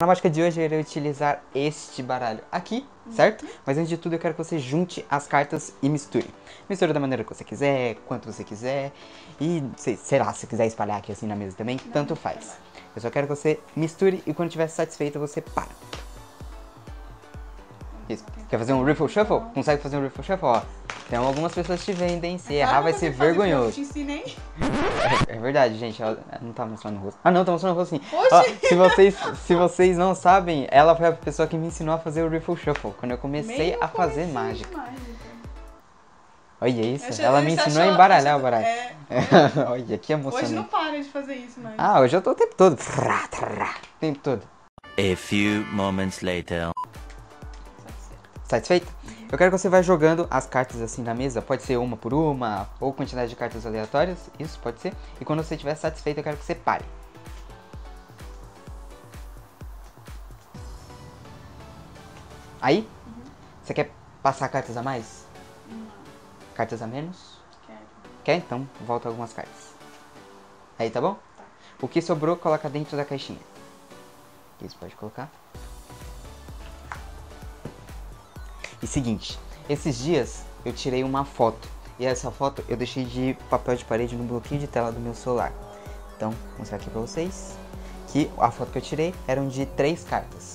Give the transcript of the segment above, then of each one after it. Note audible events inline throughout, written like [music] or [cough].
Na mágica de hoje eu irei utilizar este baralho aqui, certo? Mas antes de tudo eu quero que você junte as cartas e misture. Misture da maneira que você quiser, quanto você quiser. E sei lá, se quiser espalhar aqui assim na mesa também, tanto faz. Eu só quero que você misture e quando estiver satisfeito você para. Isso. Quer fazer um riffle shuffle? Consegue fazer um riffle shuffle? Ó, tem algumas pessoas te vendem, se errar vai ser vergonhoso. te ensinei. É, é verdade, gente. Ela não tá mostrando o rosto. Ah, não, tá mostrando o rosto sim. Ó, se, vocês, se vocês não sabem, ela foi a pessoa que me ensinou a fazer o Riffle Shuffle. Quando eu comecei Meio a fazer mágica. mágica. Olha isso. Achei- ela me ensinou a achou- embaralhar o baralho. é. [laughs] Olha, que Hoje não emocionante. para de fazer isso, mas. Ah, hoje eu tô o tempo todo. O tempo todo. A few moments later. Satisfeito? Eu quero que você vá jogando as cartas assim na mesa. Pode ser uma por uma, ou quantidade de cartas aleatórias. Isso, pode ser. E quando você estiver satisfeito, eu quero que você pare. Aí? Você quer passar cartas a mais? Cartas a menos? Quero. Quer? Então, volta algumas cartas. Aí, tá bom? O que sobrou, coloca dentro da caixinha. Isso, pode colocar. E seguinte, esses dias eu tirei uma foto. E essa foto eu deixei de papel de parede no bloquinho de tela do meu celular. Então, vou mostrar aqui pra vocês. Que a foto que eu tirei eram de três cartas.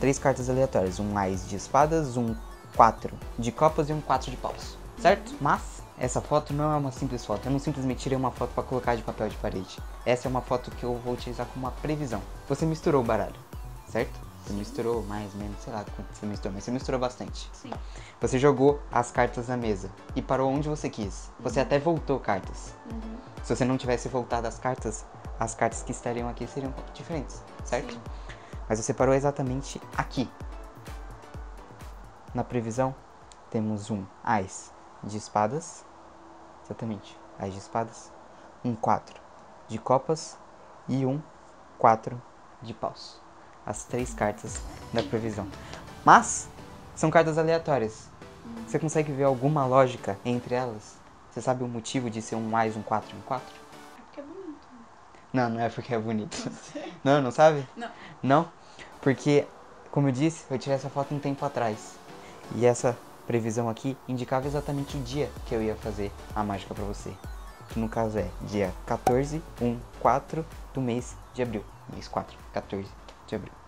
Três cartas aleatórias. Um mais de espadas, um quatro de copas e um quatro de paus. Certo? Mas essa foto não é uma simples foto. Eu não simplesmente tirei uma foto para colocar de papel de parede. Essa é uma foto que eu vou utilizar como uma previsão. Você misturou o baralho, certo? Você misturou mais, menos, sei lá quanto você misturou, mas você misturou bastante. Sim. Você jogou as cartas na mesa e parou onde você quis. Você até voltou cartas. Se você não tivesse voltado as cartas, as cartas que estariam aqui seriam diferentes, certo? Sim. Mas você parou exatamente aqui. Na previsão, temos um Ás de espadas. Exatamente, Ás de espadas. Um 4 de copas e um 4 de paus. As três cartas da previsão. Mas, são cartas aleatórias. Você consegue ver alguma lógica entre elas? Você sabe o motivo de ser um mais um 4 e um 4? É porque é bonito. Não, não é porque é bonito. [laughs] Não, não sabe? Não. Não? Porque, como eu disse, eu tirei essa foto um tempo atrás. E essa previsão aqui indicava exatamente o dia que eu ia fazer a mágica pra você. Que no caso é dia 14, 1, 4 do mês de abril. Mês 4, 14 de abril.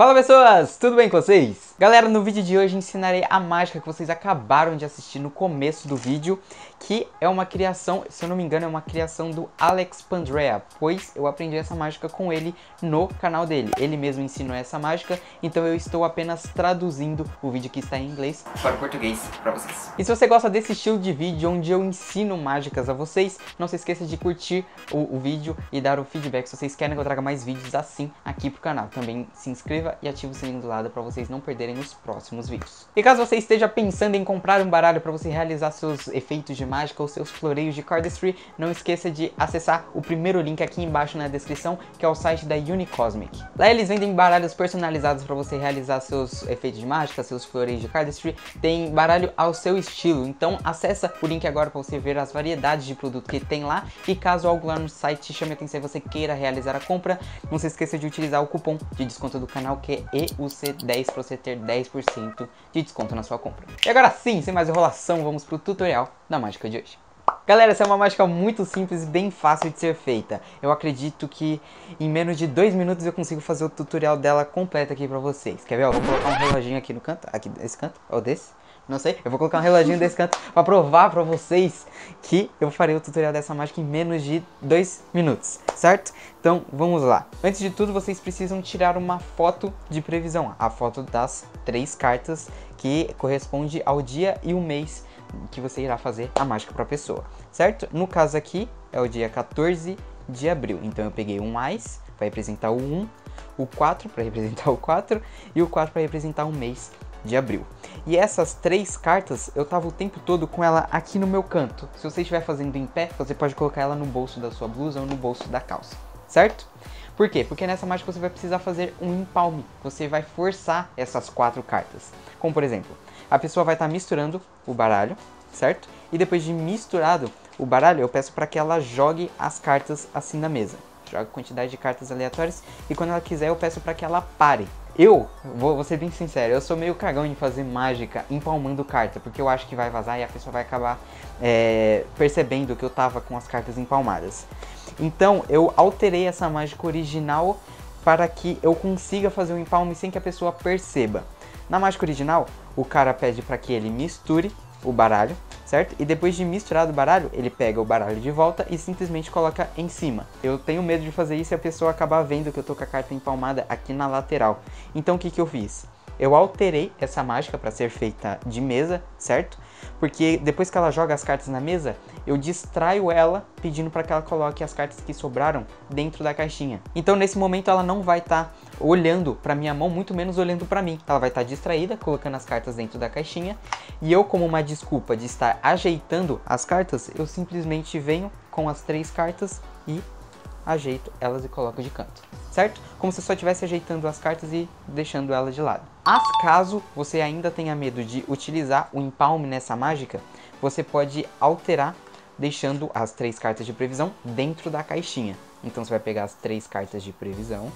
Fala pessoas, tudo bem com vocês? Galera, no vídeo de hoje ensinarei a mágica que vocês acabaram de assistir no começo do vídeo, que é uma criação, se eu não me engano, é uma criação do Alex Pandrea, pois eu aprendi essa mágica com ele no canal dele. Ele mesmo ensinou essa mágica, então eu estou apenas traduzindo o vídeo que está em inglês para o português para vocês. E se você gosta desse estilo de vídeo onde eu ensino mágicas a vocês, não se esqueça de curtir o, o vídeo e dar o feedback se vocês querem que eu traga mais vídeos assim aqui pro canal. Também se inscreva e ative o sininho do lado para vocês não perderem os próximos vídeos. E caso você esteja pensando em comprar um baralho para você realizar seus efeitos de mágica ou seus floreios de cardistry, não esqueça de acessar o primeiro link aqui embaixo na descrição, que é o site da Unicosmic. Lá eles vendem baralhos personalizados para você realizar seus efeitos de mágica, seus floreios de cardistry, tem baralho ao seu estilo. Então acessa o link agora para você ver as variedades de produto que tem lá e caso algo lá no site te chame a atenção e você queira realizar a compra, não se esqueça de utilizar o cupom de desconto do canal que é EUC10 para você ter 10% de desconto na sua compra. E agora sim, sem mais enrolação, vamos pro tutorial da mágica de hoje. Galera, essa é uma mágica muito simples e bem fácil de ser feita. Eu acredito que em menos de dois minutos eu consigo fazer o tutorial dela completa aqui pra vocês. Quer ver? Eu vou colocar um reloginho aqui no canto, aqui desse canto, ou desse, não sei. Eu vou colocar um reloginho desse canto pra provar pra vocês que eu farei o tutorial dessa mágica em menos de dois minutos, certo? Então, vamos lá. Antes de tudo, vocês precisam tirar uma foto de previsão. A foto das três cartas que corresponde ao dia e o mês que você irá fazer a mágica para a pessoa, certo? No caso aqui é o dia 14 de abril, então eu peguei um mais para representar o 1, o 4 para representar o 4 e o 4 para representar o mês de abril. E essas três cartas eu tava o tempo todo com ela aqui no meu canto. Se você estiver fazendo em pé, você pode colocar ela no bolso da sua blusa ou no bolso da calça, certo? Por quê? Porque nessa mágica você vai precisar fazer um empalme. Você vai forçar essas quatro cartas. Como por exemplo, a pessoa vai estar misturando o baralho, certo? E depois de misturado o baralho, eu peço para que ela jogue as cartas assim na mesa. Joga quantidade de cartas aleatórias e quando ela quiser eu peço para que ela pare. Eu, vou, vou ser bem sincero, eu sou meio cagão em fazer mágica empalmando carta, porque eu acho que vai vazar e a pessoa vai acabar é, percebendo que eu tava com as cartas empalmadas. Então eu alterei essa mágica original para que eu consiga fazer o empalme sem que a pessoa perceba. Na mágica original, o cara pede para que ele misture o baralho, certo? E depois de misturar o baralho, ele pega o baralho de volta e simplesmente coloca em cima. Eu tenho medo de fazer isso e a pessoa acabar vendo que eu tô com a carta empalmada aqui na lateral. Então o que, que eu fiz? Eu alterei essa mágica para ser feita de mesa, certo? Porque depois que ela joga as cartas na mesa, eu distraio ela pedindo para que ela coloque as cartas que sobraram dentro da caixinha. Então nesse momento ela não vai estar tá olhando para minha mão, muito menos olhando para mim. Ela vai estar tá distraída, colocando as cartas dentro da caixinha, e eu como uma desculpa de estar ajeitando as cartas, eu simplesmente venho com as três cartas e ajeito elas e coloco de canto certo? Como se só estivesse ajeitando as cartas e deixando elas de lado. Mas caso você ainda tenha medo de utilizar o empalme nessa mágica, você pode alterar deixando as três cartas de previsão dentro da caixinha. Então você vai pegar as três cartas de previsão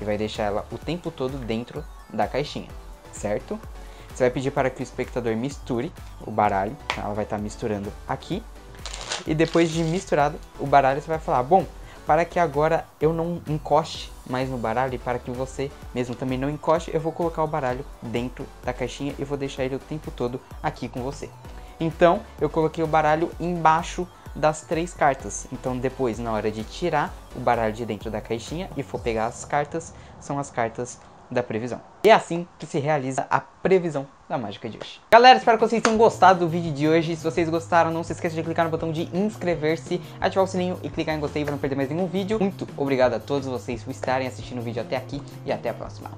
e vai deixar ela o tempo todo dentro da caixinha, certo? Você vai pedir para que o espectador misture o baralho, ela vai estar misturando aqui. E depois de misturado o baralho, você vai falar: Bom, para que agora eu não encoste mais no baralho e para que você mesmo também não encoste, eu vou colocar o baralho dentro da caixinha e vou deixar ele o tempo todo aqui com você. Então, eu coloquei o baralho embaixo das três cartas. Então, depois, na hora de tirar o baralho de dentro da caixinha e for pegar as cartas, são as cartas da previsão. E é assim que se realiza a previsão da mágica de hoje. Galera, espero que vocês tenham gostado do vídeo de hoje. Se vocês gostaram, não se esqueça de clicar no botão de inscrever-se, ativar o sininho e clicar em gostei para não perder mais nenhum vídeo. Muito obrigado a todos vocês por estarem assistindo o vídeo até aqui e até a próxima.